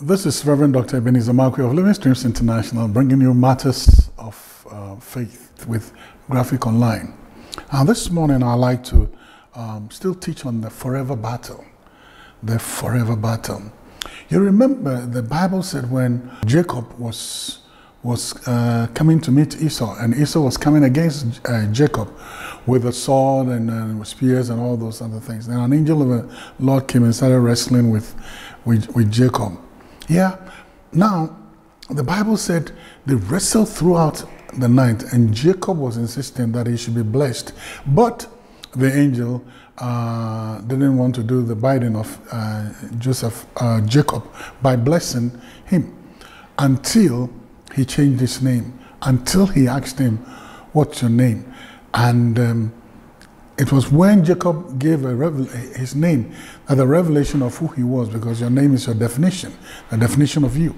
this is Reverend Dr. Ebenezer Markwei of Living Streams International bringing you matters of uh, faith with Graphic Online. And this morning I'd like to um, still teach on the forever battle. The forever battle. You remember the Bible said when Jacob was was uh, coming to meet Esau, and Esau was coming against uh, Jacob with a sword and uh, spears and all those other things. Then an angel of the Lord came and started wrestling with, with, with Jacob. Yeah. Now, the Bible said they wrestled throughout the night, and Jacob was insisting that he should be blessed. But the angel uh, didn't want to do the binding of uh, Joseph, uh, Jacob, by blessing him until he changed his name, until he asked him, What's your name? And um, it was when Jacob gave his name that the revelation of who he was, because your name is your definition, the definition of you.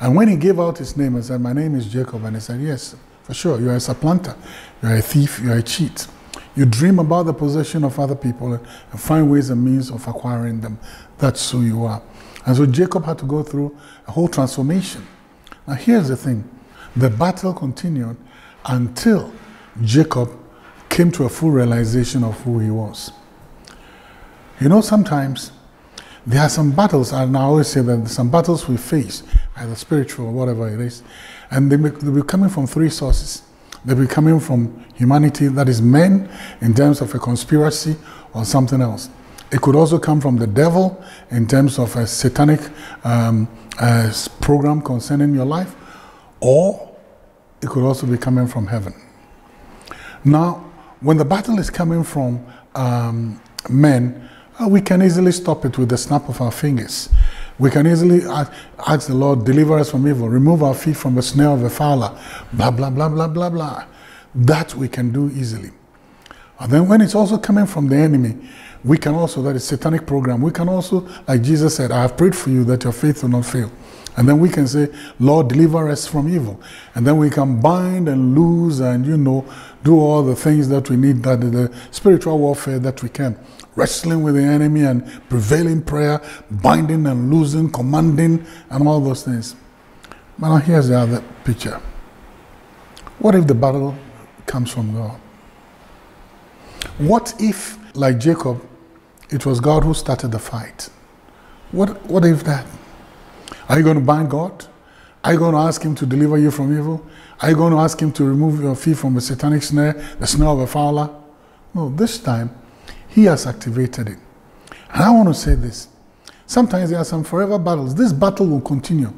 And when he gave out his name and said, My name is Jacob, and he said, Yes, for sure, you're a supplanter, you're a thief, you're a cheat. You dream about the possession of other people and find ways and means of acquiring them. That's who you are. And so Jacob had to go through a whole transformation. Now, here's the thing the battle continued until Jacob came to a full realization of who he was. You know, sometimes there are some battles, and I always say that some battles we face, either spiritual or whatever it is, and they may, they'll be coming from three sources. They'll be coming from humanity, that is men, in terms of a conspiracy or something else. It could also come from the devil in terms of a satanic um, uh, program concerning your life, or it could also be coming from heaven. Now, when the battle is coming from um, men, uh, we can easily stop it with the snap of our fingers. We can easily ask, ask, the Lord, deliver us from evil, remove our feet from the snare of the fowler, blah, blah, blah, blah, blah, blah. That we can do easily. And then when it's also coming from the enemy, we can also, that is satanic program, we can also, like Jesus said, I have prayed for you that your faith will not fail. And then we can say, Lord, deliver us from evil. And then we can bind and loose and, you know, do all the things that we need, that the spiritual warfare that we can. Wrestling with the enemy and prevailing prayer, binding and losing, commanding, and all those things. But now here's the other picture. What if the battle comes from God? What if, like Jacob, it was God who started the fight? What, what if that? Are you going to bind God? Are you going to ask Him to deliver you from evil? Are you going to ask Him to remove your feet from the satanic snare, the snare of a fowler? No, this time He has activated it. And I want to say this. Sometimes there are some forever battles. This battle will continue.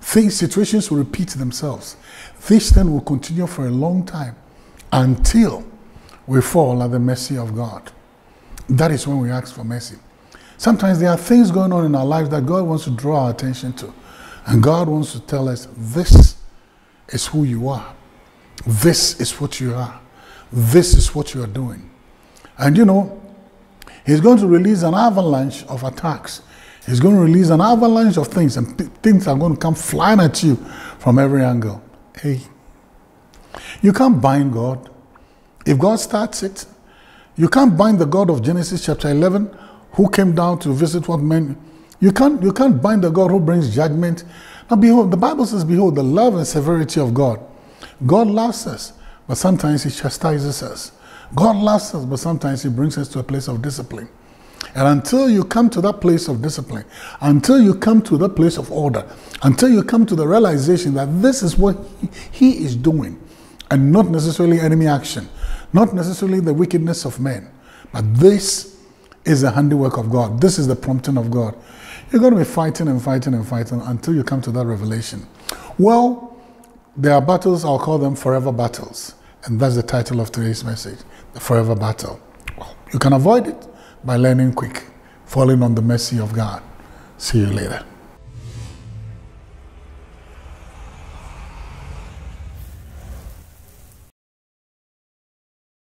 Things, situations will repeat themselves. This thing will continue for a long time until we fall at the mercy of God. That is when we ask for mercy. Sometimes there are things going on in our lives that God wants to draw our attention to. And God wants to tell us, this is who you are. This is what you are. This is what you are doing. And you know, He's going to release an avalanche of attacks. He's going to release an avalanche of things, and things are going to come flying at you from every angle. Hey, you can't bind God. If God starts it, you can't bind the God of Genesis chapter 11 who came down to visit what men. You can't, you can't bind the God who brings judgment. Now, behold, the Bible says, Behold, the love and severity of God. God loves us, but sometimes He chastises us. God loves us, but sometimes He brings us to a place of discipline. And until you come to that place of discipline, until you come to that place of order, until you come to the realization that this is what He is doing, and not necessarily enemy action, not necessarily the wickedness of men, but this is the handiwork of God. This is the prompting of God. You're going to be fighting and fighting and fighting until you come to that revelation. Well, there are battles, I'll call them forever battles. And that's the title of today's message The Forever Battle. You can avoid it by learning quick, falling on the mercy of God. See you later.